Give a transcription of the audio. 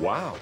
Wow.